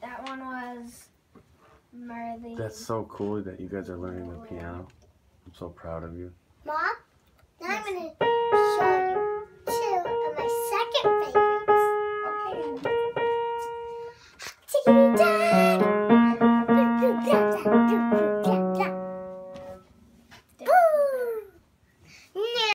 That one was Merlin. That's so cool that you guys are learning the piano. I'm so proud of you. Mom, now I'm going to show you two of my second favorites. Okay.